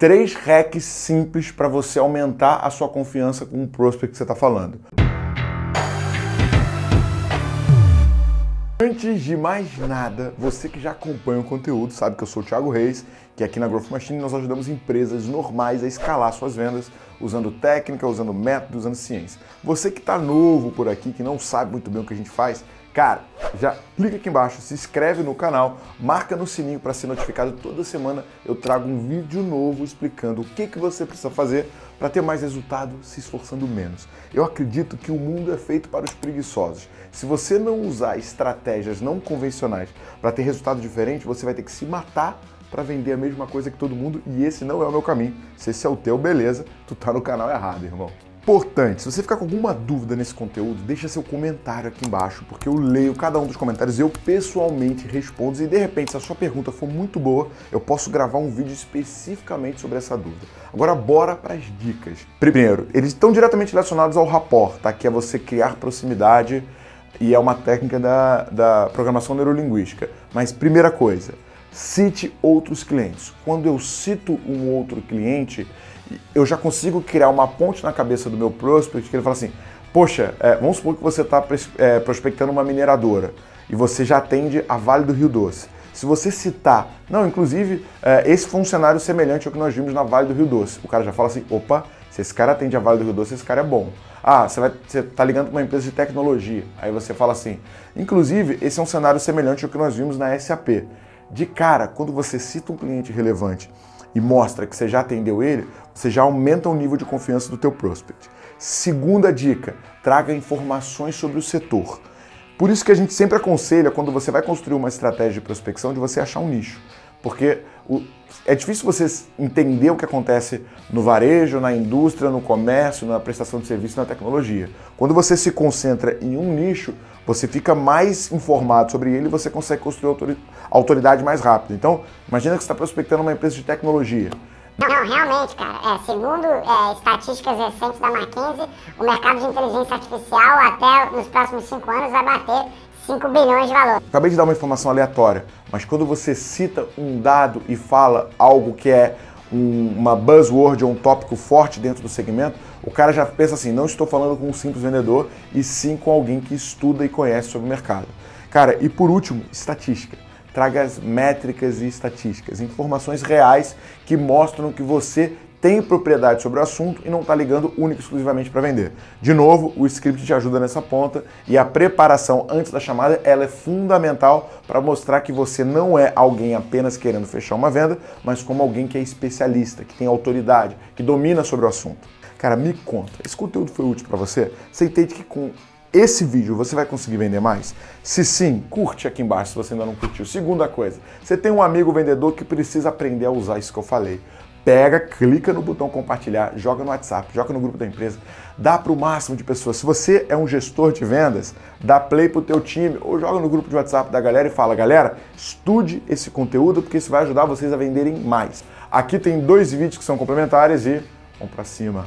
três hacks simples para você aumentar a sua confiança com o prospect que você está falando. Antes de mais nada, você que já acompanha o conteúdo sabe que eu sou o Thiago Reis, que aqui na Growth Machine nós ajudamos empresas normais a escalar suas vendas usando técnica, usando método, usando ciência. Você que está novo por aqui, que não sabe muito bem o que a gente faz, Cara, já clica aqui embaixo, se inscreve no canal, marca no sininho para ser notificado. Toda semana eu trago um vídeo novo explicando o que, que você precisa fazer para ter mais resultado se esforçando menos. Eu acredito que o mundo é feito para os preguiçosos. Se você não usar estratégias não convencionais para ter resultado diferente, você vai ter que se matar para vender a mesma coisa que todo mundo e esse não é o meu caminho. Se esse é o teu, beleza, tu tá no canal errado, irmão. Importante, se você ficar com alguma dúvida nesse conteúdo, deixa seu comentário aqui embaixo, porque eu leio cada um dos comentários, eu pessoalmente respondo e de repente, se a sua pergunta for muito boa, eu posso gravar um vídeo especificamente sobre essa dúvida. Agora bora para as dicas. Primeiro, eles estão diretamente relacionados ao rapport, tá? Que é você criar proximidade e é uma técnica da, da programação neurolinguística. Mas primeira coisa, cite outros clientes. Quando eu cito um outro cliente, eu já consigo criar uma ponte na cabeça do meu prospect que ele fala assim: Poxa, é, vamos supor que você está é, prospectando uma mineradora e você já atende a Vale do Rio Doce. Se você citar, não, inclusive, é, esse funcionário semelhante ao que nós vimos na Vale do Rio Doce, o cara já fala assim: opa, se esse cara atende a Vale do Rio Doce, esse cara é bom. Ah, você, vai, você tá ligando para uma empresa de tecnologia. Aí você fala assim: inclusive, esse é um cenário semelhante ao que nós vimos na SAP. De cara, quando você cita um cliente relevante e mostra que você já atendeu ele, você já aumenta o nível de confiança do teu prospect. Segunda dica, traga informações sobre o setor. Por isso que a gente sempre aconselha, quando você vai construir uma estratégia de prospecção, de você achar um nicho. Porque o, é difícil você entender o que acontece no varejo, na indústria, no comércio, na prestação de serviço, na tecnologia. Quando você se concentra em um nicho, você fica mais informado sobre ele e você consegue construir autoridade mais rápido. Então, imagina que você está prospectando uma empresa de tecnologia. Não, realmente, cara. É, segundo é, estatísticas recentes da McKinsey, o mercado de inteligência artificial até nos próximos cinco anos vai bater 5 bilhões de valor. Acabei de dar uma informação aleatória, mas quando você cita um dado e fala algo que é um, uma buzzword ou um tópico forte dentro do segmento, o cara já pensa assim: não estou falando com um simples vendedor, e sim com alguém que estuda e conhece sobre o mercado. Cara, e por último, estatística. Traga as métricas e estatísticas, informações reais que mostram que você tem propriedade sobre o assunto e não está ligando único e exclusivamente para vender. De novo, o script te ajuda nessa ponta e a preparação antes da chamada ela é fundamental para mostrar que você não é alguém apenas querendo fechar uma venda, mas como alguém que é especialista, que tem autoridade, que domina sobre o assunto. Cara, me conta, esse conteúdo foi útil para você? Você entende que com esse vídeo você vai conseguir vender mais? Se sim, curte aqui embaixo se você ainda não curtiu. Segunda coisa, você tem um amigo vendedor que precisa aprender a usar isso que eu falei pega, clica no botão compartilhar, joga no WhatsApp, joga no grupo da empresa, dá para o máximo de pessoas. Se você é um gestor de vendas, dá play para o teu time ou joga no grupo de WhatsApp da galera e fala, galera, estude esse conteúdo porque isso vai ajudar vocês a venderem mais. Aqui tem dois vídeos que são complementares e vamos para cima.